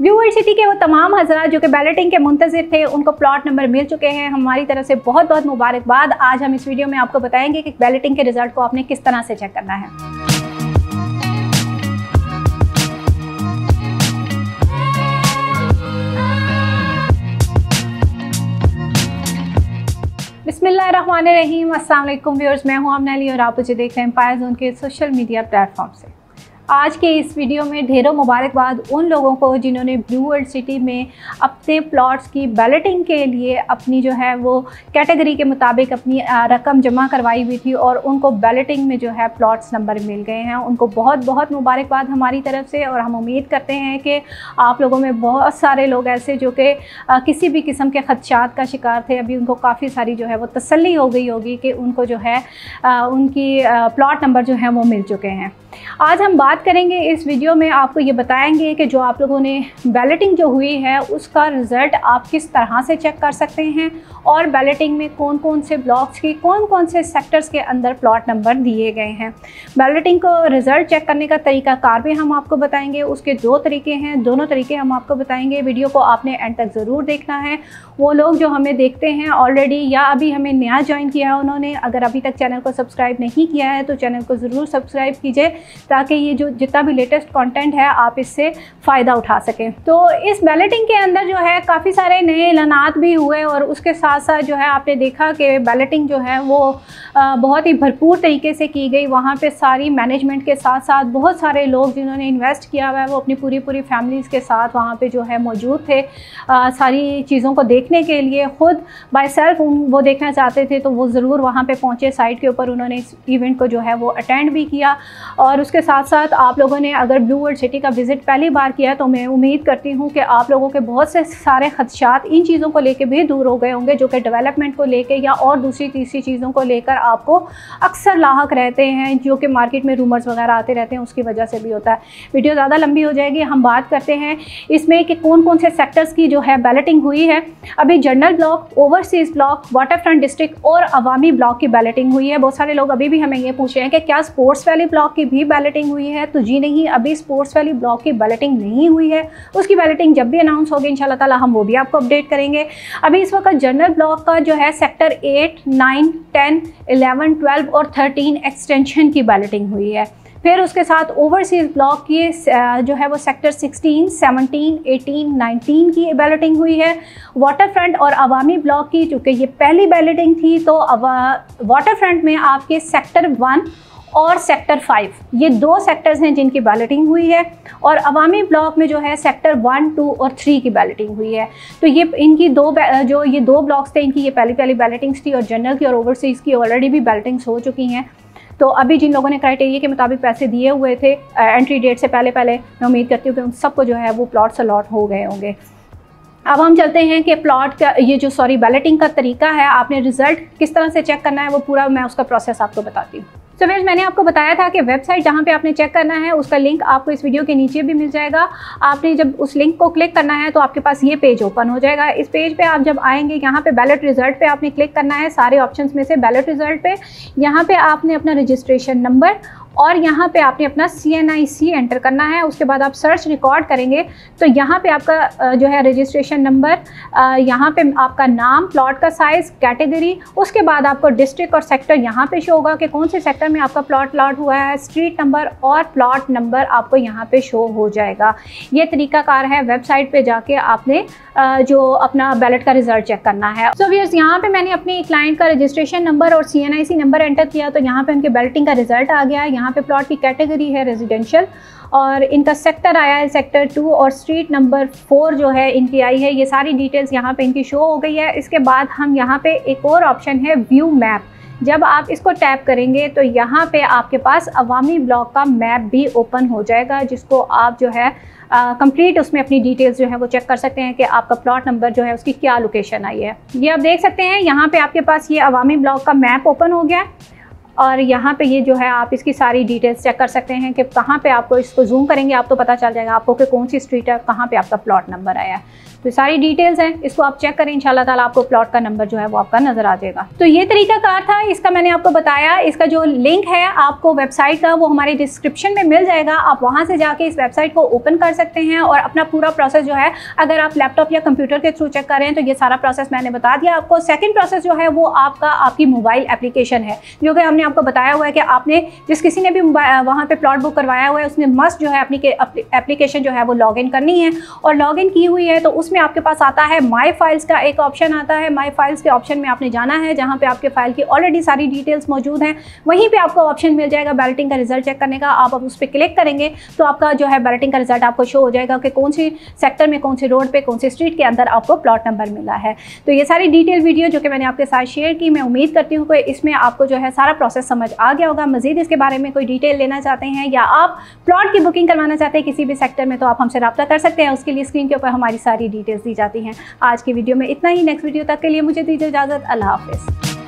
Blue city के वो तमाम हजरात जो कि बैलेटिंग के मुंतजर थे, उनको प्लॉट नंबर मिल चुके हैं। हमारी तरफ़ से बहुत बहुत मुबारकबाद। आज हम इस वीडियो में आपको बताएँगे कि बैलेटिंग के रिज़ल्ट को आपने किस तरह से चेक करना है। अस्सलाम वालेकुम व्यूअर्स, मैं हूँ आमना अली और आप मुझे देख रहे हैं पाया जोन के सोशल मीडिया प्लेटफॉर्म से। आज के इस वीडियो में ढेरों मुबारकबाद उन लोगों को जिन्होंने ब्लू वर्ल्ड सिटी में अपने प्लॉट्स की बैलेटिंग के लिए अपनी जो है वो कैटेगरी के मुताबिक अपनी रकम जमा करवाई हुई थी और उनको बैलेटिंग में जो है प्लॉट्स नंबर मिल गए हैं। उनको बहुत बहुत मुबारकबाद हमारी तरफ़ से और हम उम्मीद करते हैं कि आप लोगों में बहुत सारे लोग ऐसे जो कि किसी भी किस्म के खदशात का शिकार थे। अभी उनको काफ़ी सारी जो है वो तसली हो गई होगी कि उनको जो है उनकी प्लॉट नंबर जो है वो मिल चुके हैं। आज हम बात करेंगे इस वीडियो में, आपको ये बताएँगे कि जो आप लोगों ने बैलेटिंग जो हुई है, उसका रिज़ल्ट आप किस तरह से चेक कर सकते हैं और बैलेटिंग में कौन कौन से ब्लॉक्स की कौन कौन से सेक्टर्स के अंदर प्लॉट नंबर दिए गए हैं। बैलेटिंग को रिज़ल्ट चेक करने का तरीका कार भी हम आपको बताएँगे, उसके दो तरीके हैं, दोनों तरीके हम आपको बताएँगे। वीडियो को आपने एंड तक ज़रूर देखना है। वो लोग जो हमें देखते हैं ऑलरेडी या अभी हमें नया ज्वाइन किया है उन्होंने, अगर अभी तक चैनल को सब्सक्राइब नहीं किया है तो चैनल को ज़रूर सब्सक्राइब कीजिए ताकि ये जो जितना भी लेटेस्ट कंटेंट है, आप इससे फ़ायदा उठा सकें। तो इस बैलेटिंग के अंदर जो है, काफ़ी सारे नए ऐलानात भी हुए और उसके साथ साथ जो है, आपने देखा कि बैलेटिंग जो है, वो बहुत ही भरपूर तरीके से की गई। वहाँ पर सारी मैनेजमेंट के साथ साथ बहुत सारे लोग जिन्होंने इन्वेस्ट किया हुआ है, वो अपनी पूरी पूरी फैमिलीज़ के साथ वहाँ पर जो है मौजूद थे सारी चीज़ों को देखने के लिए। ख़ुद बाई सेल्फ वो देखना चाहते थे तो वो ज़रूर वहाँ पे पहुँचे। साइट के ऊपर उन्होंने इस इवेंट को जो है, वो अटेंड भी किया और उसके साथ साथ आप लोगों ने अगर ब्लू वर्ल्ड सिटी का विज़िट पहली बार किया तो मैं उम्मीद करती हूँ कि आप लोगों के बहुत से सारे खदशात इन चीज़ों को लेकर भी दूर हो गए होंगे, जो कि डेवलपमेंट को लेकर या और दूसरी, तीसरी चीज़ों को लेकर आपको अक्सर लाक रहते हैं, जो कि मार्केट में रूमर्स वगैरह आते रहते हैं, उसकी वजह से भी होता है। वीडियो ज़्यादा लंबी हो जाएगी, हम बात करते हैं इसमें कि कौन कौन से सेक्टर्स की जो है बैलेटिंग हुई है। अभी general block overseas block water front district और अवामी ब्लॉक की बैलेटिंग हुई है। बहुत सारे लोग अभी भी हमें ये पूछ रहे हैं कि क्या स्पोर्ट्स वैली ब्लॉक की भी बैलेटिंग हुई है? तो जी नहीं अभी स्पोर्ट्स वैली ब्लॉक की बैलेटिंग नहीं हुई है। उसकी बैलेटिंग जब भी अनाउंस होगी इन ताला हम वो भी आपको अपडेट करेंगे। अभी इस वक्त जनरल ब्लॉक का जो है sector eight nine ten eleven twelve और थर्टीन एक्सटेंशन की बैलेटिंग हुई है। फिर उसके साथ ओवरसीज़ ब्लॉक की जो है वो सेक्टर 16, 17, 18, 19 की बैलेटिंग हुई है। वाटर फ्रंट और अवामी ब्लॉक की चूँकि ये पहली बैलेटिंग थी तो वाटर फ्रंट में आपके सेक्टर वन और सेक्टर फाइव ये दो सेक्टर्स हैं जिनकी बैलेटिंग हुई है और अवामी ब्लॉक में जो है सेक्टर वन टू और थ्री की बैलेटिंग हुई है। तो ये इनकी दो जो ये दो ब्लॉक्स थे, इनकी ये पहली पहली बैलेटिंग्स थी और जनरल की और ओवरसीज़ की ऑलरेडी भी बैलेटिंग्स हो चुकी हैं। तो अभी जिन लोगों ने क्राइटेरिया के मुताबिक पैसे दिए हुए थे एंट्री डेट से पहले पहले, मैं उम्मीद करती हूँ कि उन सबको जो है वो प्लॉट्स अलॉट हो गए होंगे। अब हम चलते हैं कि प्लॉट का, ये जो सॉरी बैलेटिंग का तरीका है, आपने रिज़ल्ट किस तरह से चेक करना है वो पूरा मैं उसका प्रोसेस आपको बताती हूँ। सो so, मैंने आपको बताया था कि वेबसाइट जहाँ पे आपने चेक करना है उसका लिंक आपको इस वीडियो के नीचे भी मिल जाएगा। आपने जब उस लिंक को क्लिक करना है तो आपके पास ये पेज ओपन हो जाएगा। इस पेज पे आप जब आएँगे यहाँ पे बैलेट रिज़ल्ट पे आपने क्लिक करना है सारे ऑप्शंस में से बैलेट रिज़ल्ट पे। यहाँ पे आपने अपना रजिस्ट्रेशन नंबर और यहाँ पे आपने अपना सी एन आई सी एंटर करना है, उसके बाद आप सर्च रिकॉर्ड करेंगे तो यहाँ पे आपका जो है रजिस्ट्रेशन नंबर यहाँ पे आपका नाम प्लॉट का साइज़ कैटेगरी उसके बाद आपको डिस्ट्रिक्ट और सेक्टर यहाँ पे शो होगा कि कौन से सेक्टर में आपका प्लॉट लॉट हुआ है स्ट्रीट नंबर और प्लॉट नंबर आपको यहाँ पे शो हो जाएगा। ये तरीकाकार है वेबसाइट पर जाके आपने जो अपना बैलेट का रिज़ल्ट चेक करना है। सो व्यर्स यहाँ पे मैंने अपने क्लाइंट का रजिस्ट्रेशन नंबर और CNIC नंबर एंटर किया तो यहाँ पे उनके बैलेटिंग का रिज़ल्ट आ गया है यहाँ पे प्लॉट की कैटेगरी है रेजिडेंशियल और इनका सेक्टर आया है सेक्टर टू और स्ट्रीट नंबर फोर जो है इनकी आई है। ये सारी डिटेल्स यहाँ पे इनकी शो हो गई है। इसके बाद हम यहाँ पे एक और ऑप्शन है व्यू मैप जब आप इसको टैप करेंगे तो यहाँ पे आपके पास अवामी ब्लॉक का मैप भी ओपन हो जाएगा, जिसको आप जो है कंप्लीट उसमें अपनी डिटेल्स जो है वो चेक कर सकते हैं कि आपका प्लॉट नंबर जो है उसकी क्या लोकेशन आई है। ये आप देख सकते हैं, यहाँ पे आपके पास ये अवामी ब्लॉक का मैप ओपन हो गया और यहाँ पे ये जो है, आप इसकी सारी डिटेल्स चेक कर सकते हैं कि कहाँ पे आपको इसको जूम करेंगे, आप तो पता चल जाएगा आपको कि कौन सी स्ट्रीट है, कहाँ पे आपका प्लॉट नंबर आया है। तो सारी डिटेल्स हैं, इसको आप चेक करें, इंशाल्लाह ताला आपको प्लॉट का नंबर जो है वो आपका नज़र आ जाएगा। तो ये तरीका कार था, इसका मैंने आपको बताया, इसका जो लिंक है आपको वेबसाइट का, वो हमारे डिस्क्रिप्शन में मिल जाएगा, आप वहाँ से जाके इस वेबसाइट को ओपन कर सकते हैं और अपना पूरा प्रोसेस जो है, अगर आप लैपटॉप या कंप्यूटर के थ्रू चेक कर तो ये सारा प्रोसेस मैंने बता दिया आपको। सेकेंड प्रोसेस जो है, वो आपका, आपकी मोबाइल एप्लीकेशन है, जो कि हमने आपको बताया हुआ है कि आपने जिस किसी ने भी वहाँ पर प्लॉट बुक करवाया हुआ है, उसने मस्ट जो है, अपनी एप्लीकेशन जो है वो लॉग करनी है और लॉग की हुई है तो उसमें आपके पास आता है माई फाइल्स का एक ऑप्शन आता है। माई फाइल्स के ऑप्शन में आपने जाना है, जहाँ पे आपके फ़ाइल की ऑलरेडी सारी डिटेल्स मौजूद हैं। वहीं पे आपको ऑप्शन मिल जाएगा बैलेटिंग का रिज़ल्ट चेक करने का। आप अब उस पर क्लिक करेंगे तो आपका जो है बैलेटिंग का रिज़ल्ट आपको शो हो जाएगा कि कौन सी सेक्टर में, कौन सी रोड पर कौन सी स्ट्रीट के अंदर आपको प्लॉट नंबर मिला है। तो ये सारी डिटेल वीडियो जो कि मैंने आपके साथ शेयर की, मैं उम्मीद करती हूँ कि इसमें आपको जो है सारा प्रोसेस समझ आ गया होगा। मजीद इसके बारे में कोई डिटेल लेना चाहते हैं या आप प्लॉट की बुकिंग करवाना चाहते हैं किसी भी सेक्टर में तो आप हमसे रब्ता कर सकते हैं। उसके लिए स्क्रीन के ऊपर हमारी सारी डिटेल्स दी जाती हैं। आज की वीडियो में इतना ही। नेक्स्ट वीडियो तक के लिए मुझे दीजिए इजाज़त। अल्लाह हाफिज़।